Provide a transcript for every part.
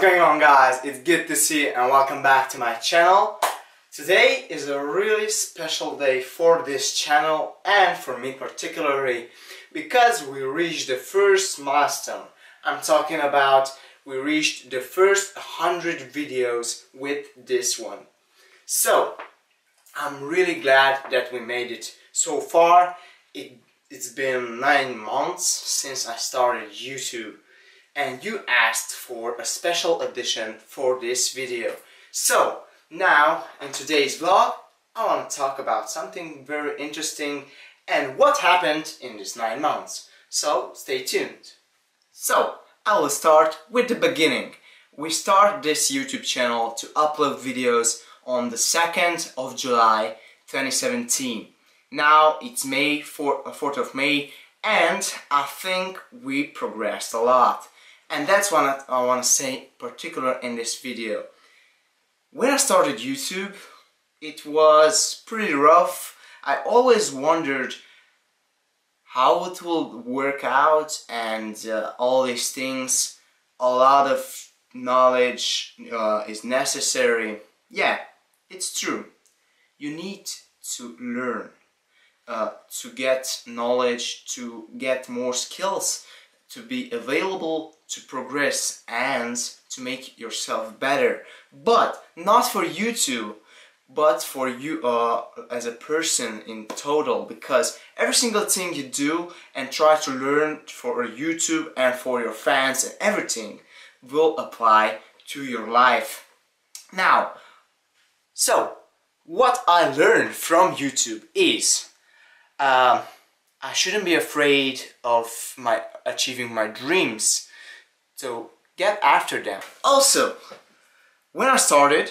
What's going on guys? It's good to see you and welcome back to my channel. Today is a really special day for this channel and for me particularly because we reached the first milestone. I'm talking about we reached the first 100 videos with this one. So, I'm really glad that we made it so far. It, it's been 9 months since I started YouTube and you asked for a special edition for this video. So, now in today's vlog, I want to talk about something very interesting and what happened in these 9 months. So, stay tuned. So, I will start with the beginning. We start this YouTube channel to upload videos on the 2nd of July 2017. Now it's May 4, uh, 4th of May and I think we progressed a lot. And that's what I want to say particular in this video. When I started YouTube, it was pretty rough. I always wondered how it will work out and uh, all these things. A lot of knowledge uh, is necessary. Yeah, it's true. You need to learn, uh, to get knowledge, to get more skills, to be available to progress and to make yourself better. But not for YouTube but for you uh, as a person in total because every single thing you do and try to learn for YouTube and for your fans and everything will apply to your life. Now so what I learned from YouTube is uh, I shouldn't be afraid of my achieving my dreams so get after them. Also, when I started,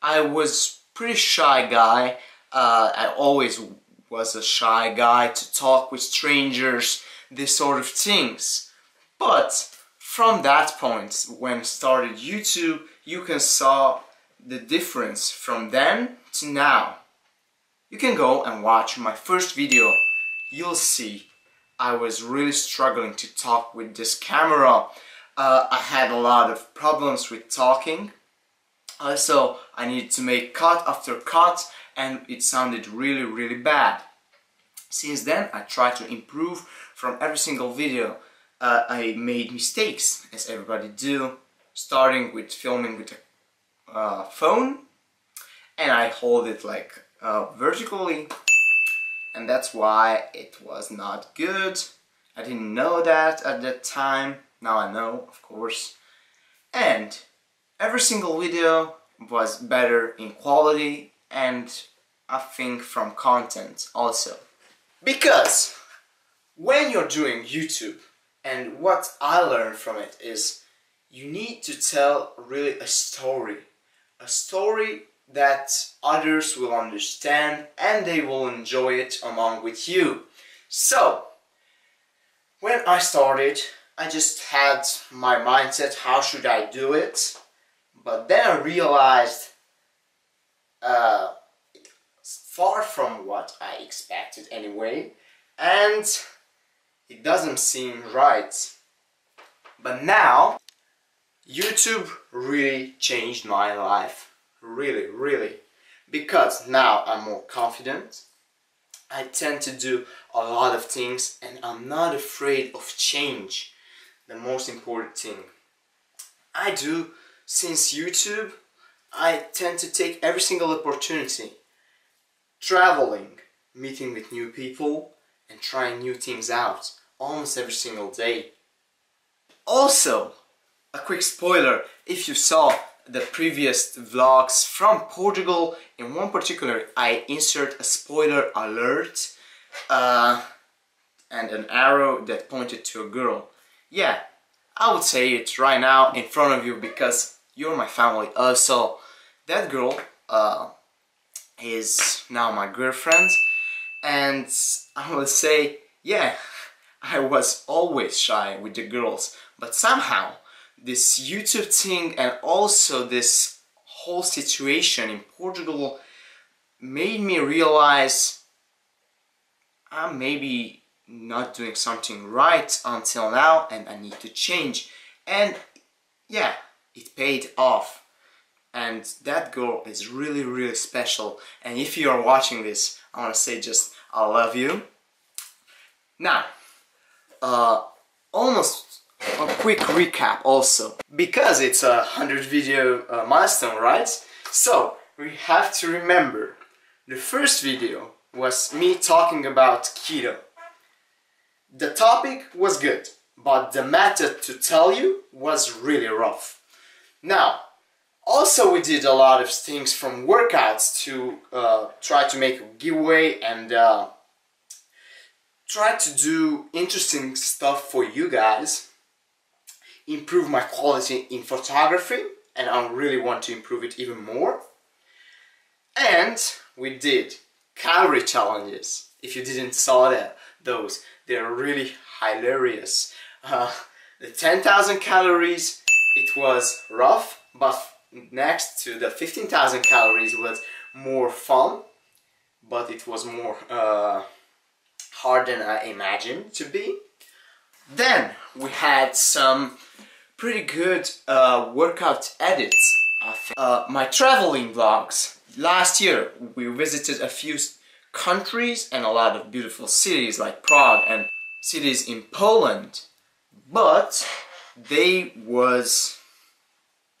I was pretty shy guy. Uh, I always was a shy guy to talk with strangers, this sort of things. But from that point, when started YouTube, you can saw the difference from then to now. You can go and watch my first video. You'll see I was really struggling to talk with this camera uh, I had a lot of problems with talking. Also, I needed to make cut after cut and it sounded really, really bad. Since then, I tried to improve from every single video. Uh, I made mistakes, as everybody do, starting with filming with a uh, phone and I hold it like uh, vertically and that's why it was not good. I didn't know that at that time now I know, of course. And every single video was better in quality and I think from content also. Because when you're doing YouTube and what I learned from it is you need to tell really a story. A story that others will understand and they will enjoy it along with you. So, when I started I just had my mindset, how should I do it? But then I realized uh, far from what I expected anyway, and it doesn't seem right. But now, YouTube really changed my life. Really, really. Because now I'm more confident, I tend to do a lot of things and I'm not afraid of change the most important thing. I do, since YouTube, I tend to take every single opportunity. Traveling, meeting with new people, and trying new things out almost every single day. Also, a quick spoiler, if you saw the previous vlogs from Portugal, in one particular I insert a spoiler alert uh, and an arrow that pointed to a girl. Yeah, I would say it right now in front of you because you're my family. Uh, so that girl uh, is now my girlfriend. And I would say, yeah, I was always shy with the girls, but somehow this YouTube thing and also this whole situation in Portugal made me realize I'm maybe not doing something right until now and I need to change. And yeah it paid off. And that girl is really really special. And if you are watching this I want to say just I love you. Now uh, almost quick recap also. Because it's a 100 video uh, milestone right? So we have to remember the first video was me talking about keto. The topic was good but the method to tell you was really rough. Now also we did a lot of things from workouts to uh, try to make a giveaway and uh, try to do interesting stuff for you guys improve my quality in photography and I really want to improve it even more. And we did calorie challenges. If you didn't saw that those they're really hilarious. Uh, the 10,000 calories it was rough but next to the 15,000 calories was more fun but it was more uh, hard than I imagined to be. Then we had some pretty good uh, workout edits of uh, my traveling vlogs. Last year we visited a few countries and a lot of beautiful cities like Prague and cities in Poland but they was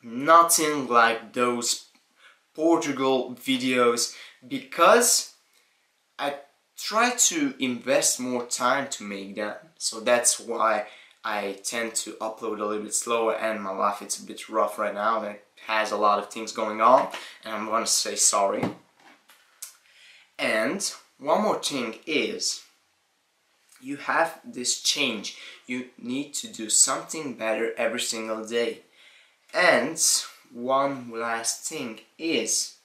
nothing like those Portugal videos because I try to invest more time to make them. So that's why I tend to upload a little bit slower and my life it's a bit rough right now and it has a lot of things going on and I'm gonna say sorry. And one more thing is you have this change. You need to do something better every single day. And one last thing is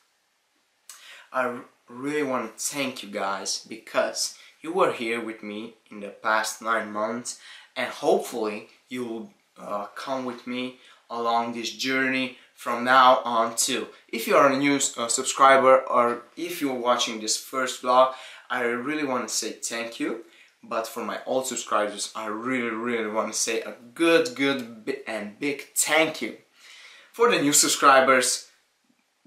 I really want to thank you guys because you were here with me in the past nine months and hopefully you will uh, come with me along this journey from now on too. If you are a new uh, subscriber or if you're watching this first vlog, I really want to say thank you. But for my old subscribers, I really, really want to say a good, good and big thank you. For the new subscribers,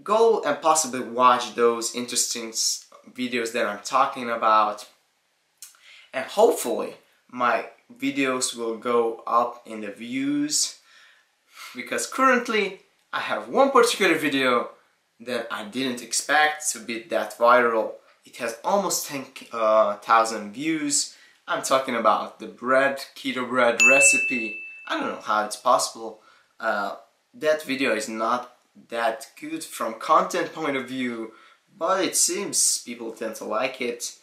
go and possibly watch those interesting videos that I'm talking about and hopefully my videos will go up in the views because currently I have one particular video that I didn't expect to be that viral. It has almost 10,000 uh, views. I'm talking about the bread, keto bread recipe. I don't know how it's possible. Uh, that video is not that good from content point of view but it seems people tend to like it.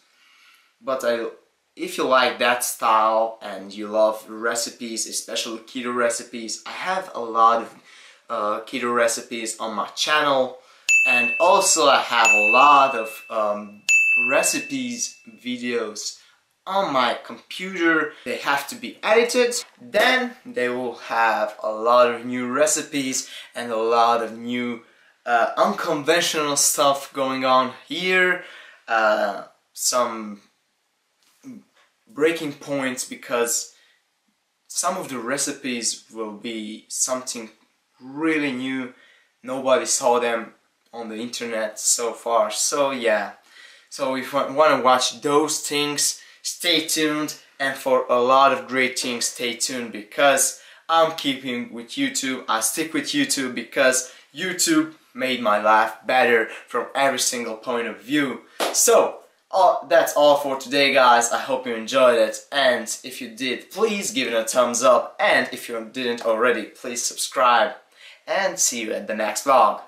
But I if you like that style and you love recipes especially keto recipes I have a lot of uh, keto recipes on my channel. And also I have a lot of um, recipes videos on my computer. They have to be edited. Then they will have a lot of new recipes and a lot of new uh, unconventional stuff going on here. Uh, some breaking points because some of the recipes will be something really new. Nobody saw them on the internet so far. So yeah. So if you want to watch those things, stay tuned and for a lot of great things stay tuned because I'm keeping with YouTube. I stick with YouTube because YouTube made my life better from every single point of view. So that's all for today guys. I hope you enjoyed it. And if you did please give it a thumbs up. And if you didn't already please subscribe. And see you at the next vlog